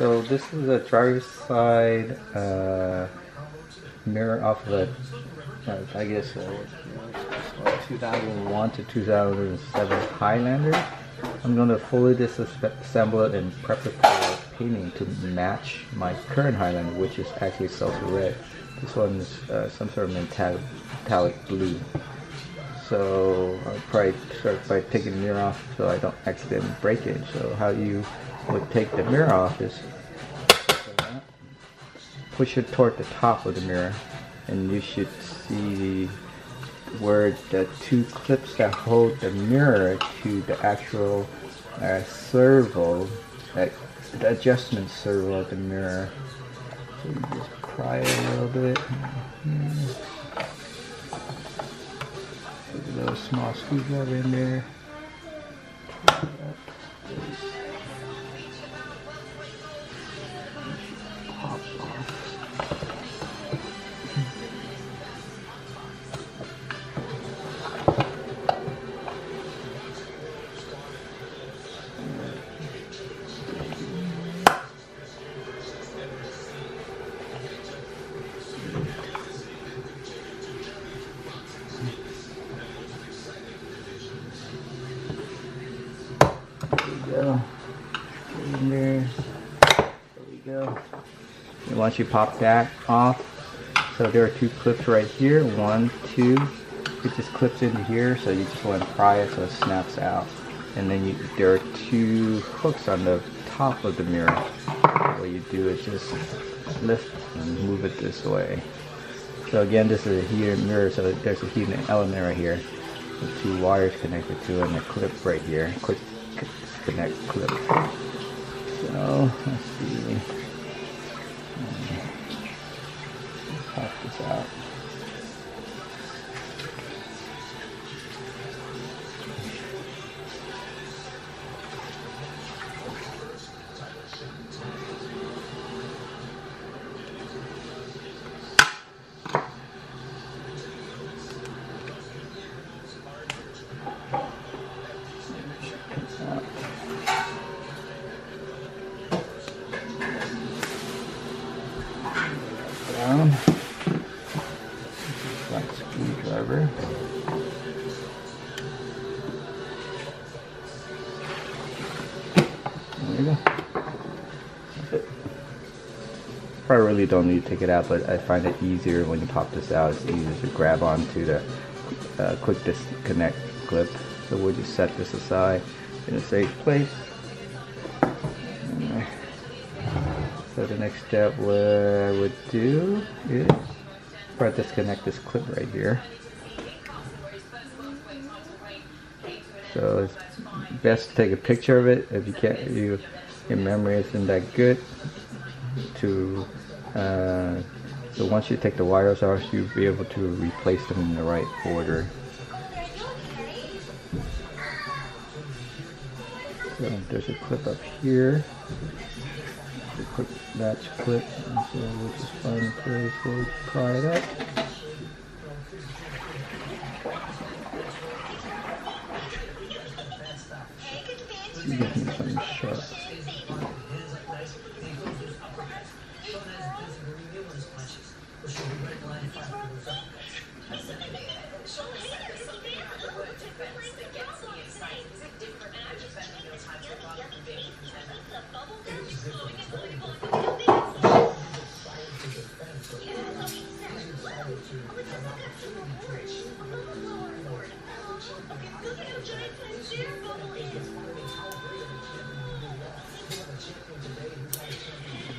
So this is a driver's side uh, mirror off of a, uh, I guess, uh, 2001 to 2007 Highlander. I'm going to fully disassemble it and prep it for painting to match my current Highlander, which is actually Salsa Red. This one is uh, some sort of metallic, metallic blue. So I'll probably start by taking the mirror off so I don't accidentally break it. So how you would take the mirror off is push it toward the top of the mirror and you should see where the two clips that hold the mirror to the actual uh, servo, that the adjustment servo of the mirror. So you just pry it a little bit. Put a little small screwdriver in there. Once you pop that off, so there are two clips right here. One, two. It just clips into here, so you just want to pry it so it snaps out. And then you, there are two hooks on the top of the mirror. What you do is just lift and move it this way. So again, this is a heated mirror, so there's a heating element right here. With two wires connected to it and a clip right here. Quick connect clip. So let's see. Pop this out. You go. Probably really don't need to take it out, but I find it easier when you pop this out. It's easier to grab onto the uh, quick disconnect clip. So we'll just set this aside in a safe place. So the next step what I would do is probably disconnect this clip right here. So it's best to take a picture of it if you can't you your memory isn't that good to uh, so once you take the wires off you'll be able to replace them in the right order. So there's a clip up here a quick match clip so we'll just find a place where we pry it up. Give me something sharp.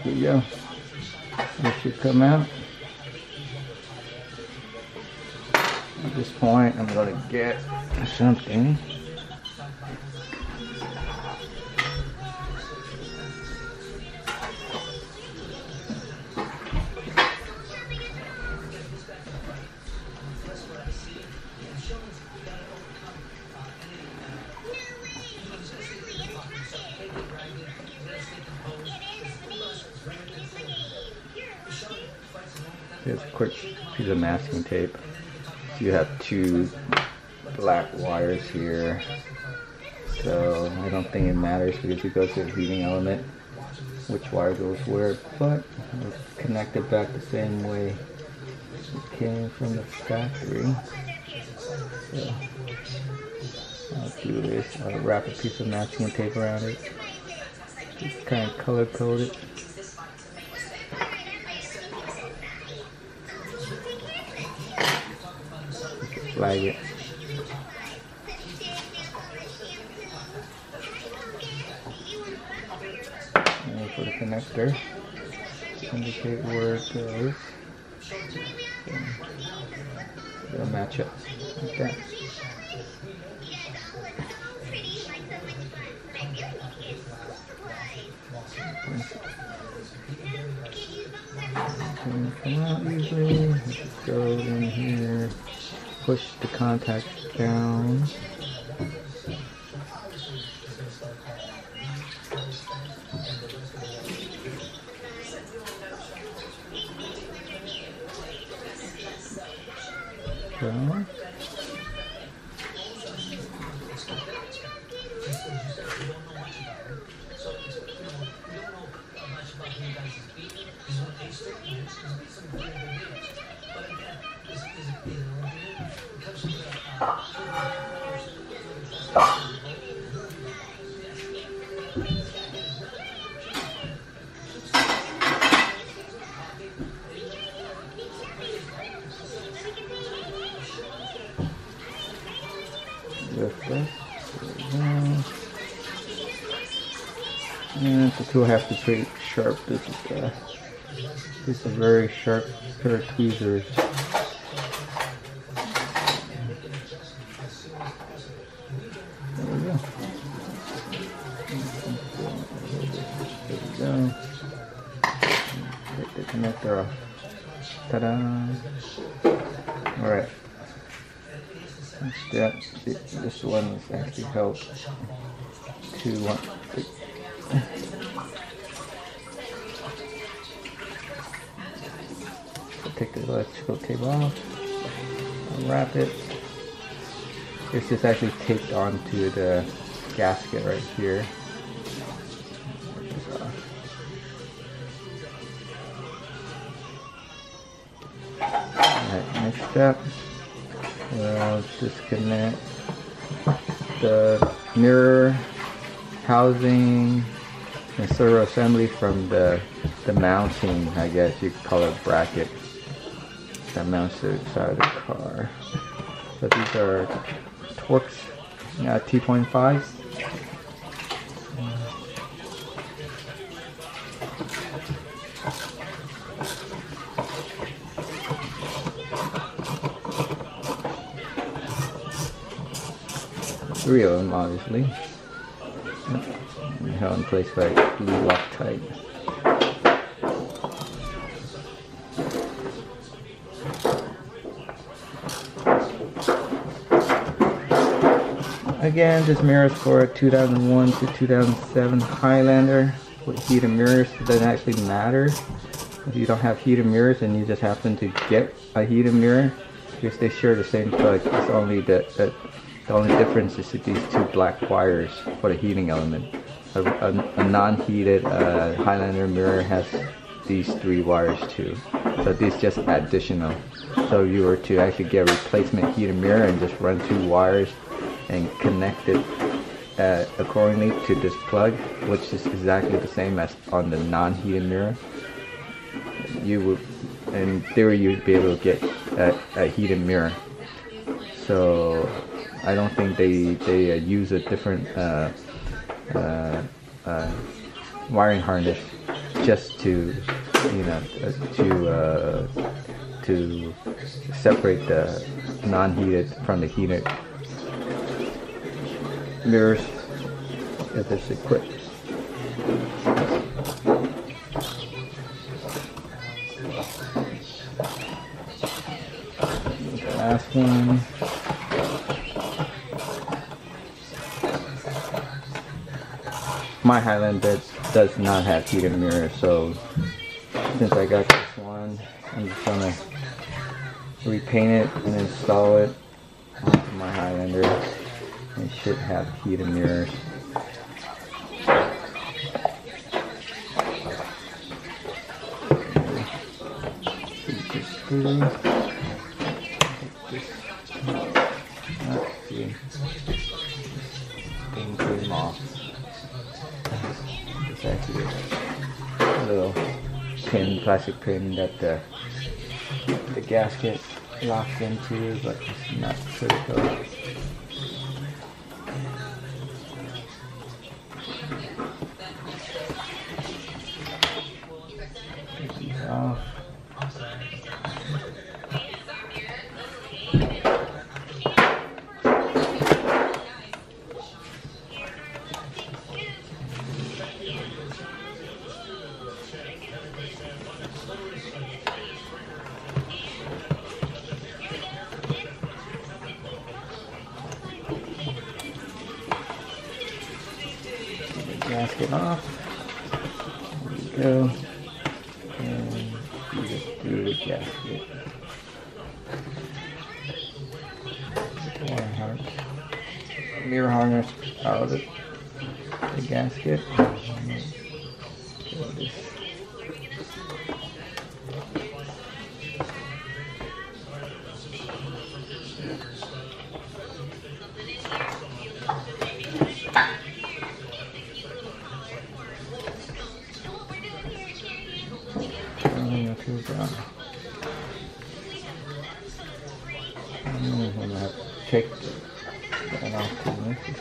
Here you go. This should come out. At this point, I'm going to get something. Here's a quick piece of masking tape. You have two black wires here. So I don't think it matters because it goes to the heating element. which wire goes where, but it's connected back the same way it came from the factory. So I'll do this. I'll wrap a piece of masking tape around it. Just kind of color code it. Flag it. And for the connector, indicate where it goes. It'll match up like that. Come out easily. Just go in here, push the contact down. And the tool has to be pretty sharp. This is a, this is a very sharp pair of tweezers. Ta-da! Alright. Step. This one is actually held to one. So take the electrical tape off, unwrap it. This is actually taped onto the gasket right here. Step. We'll disconnect the mirror housing and servo assembly from the the mounting, I guess you call it bracket that mounts to the side of the car. So these are Torx uh, T.5s. Three of them, obviously. And held in place by glue Loctite. Again, this mirror is for a 2001 to 2007 Highlander with heated mirrors. It doesn't actually matter if you don't have heated mirrors and you just happen to get a heated mirror because they share the same plug. It's only that, the, the only difference is that these two black wires for the heating element. A, a, a non-heated uh, Highlander mirror has these three wires too. So these just additional. So if you were to actually get a replacement heated mirror and just run two wires and connect it uh, accordingly to this plug, which is exactly the same as on the non-heated mirror, you would, in theory, you'd be able to get a, a heated mirror. So I don't think they they uh, use a different uh, uh, wiring harness just to you know to to separate the non-heated from the heated mirrors if it's equipped. Last one. my Highlander does not have heated mirrors, so since I got this one, I'm just gonna repaint it and install it onto my Highlander. It should have heated mirrors. Just Actually a little pin, plastic pin that the the gasket locks into, but it's not critical. Harness. Mirror harness out of the, the gasket.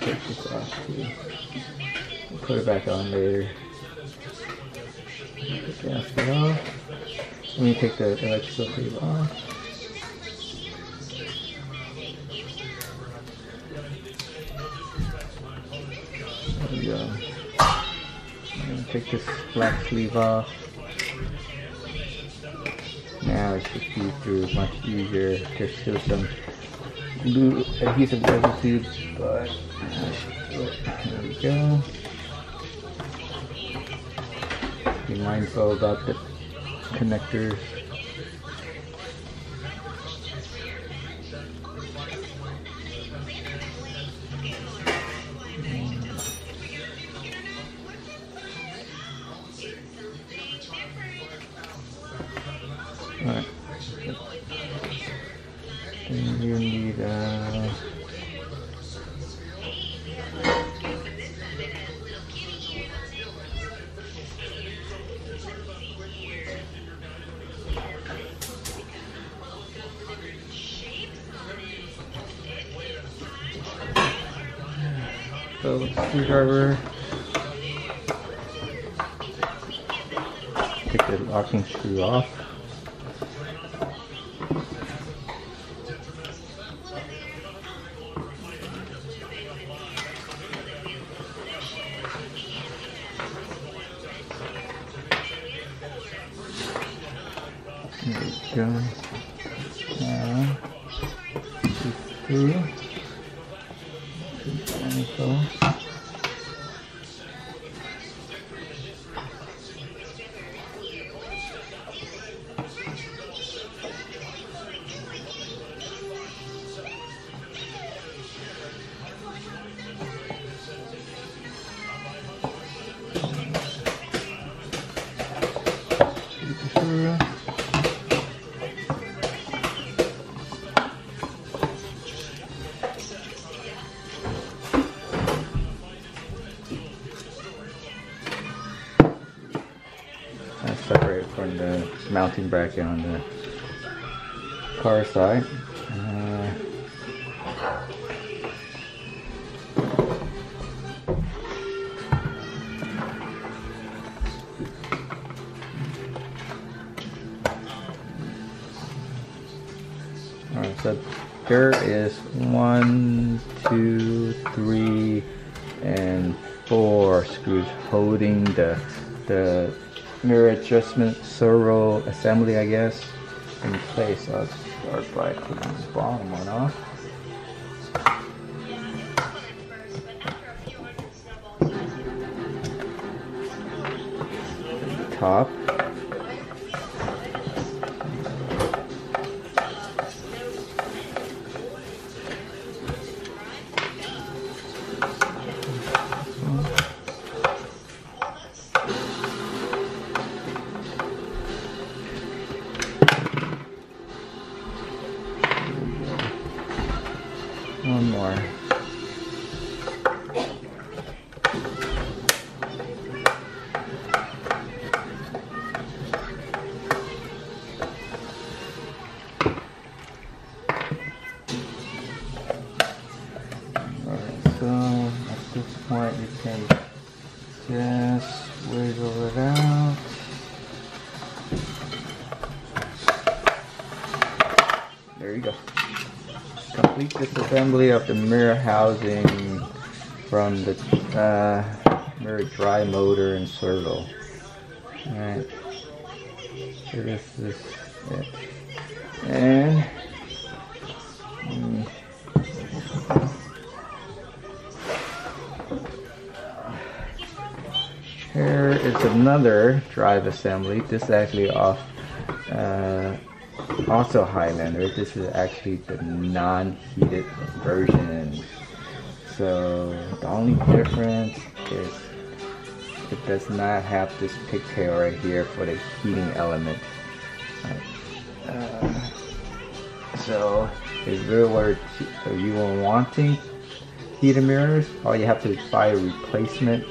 Take this off too. We'll put it back on later. Take the off. Let me take the electrical sleeve off. There we go. I'm gonna take this black sleeve off. Now it should feed through much easier. There's still some glue adhesive residue, but that should do it. There we go. Be mindful about the connectors. So screwdriver. Take the locking screw off. There we go. Now, two screw. Mounting bracket on the car side. Uh, Alright, so there is one, two, three, and four screws holding the the mirror adjustment servo assembly, I guess, in place. I'll start by putting this bottom one off. Top. Just wiggle it out. There you go. Complete disassembly of the mirror housing from the uh, mirror dry motor and servo. Alright. So this is it. And here is another drive assembly. This is actually off uh, also Highlander. This is actually the non-heated version. So the only difference is it does not have this pigtail right here for the heating element. Uh, so if you were if you were wanting heated mirrors, all you have to buy a replacement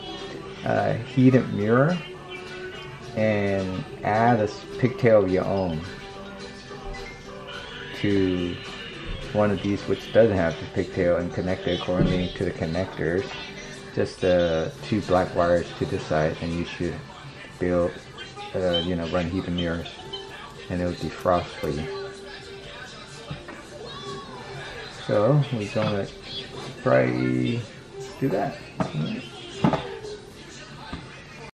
uh, heated mirror and add a pigtail of your own to one of these which doesn't have the pigtail and connect it accordingly to the connectors. Just uh, two black wires to the side and you should build uh, you know run heated mirrors and it will defrost for you so we're gonna try do that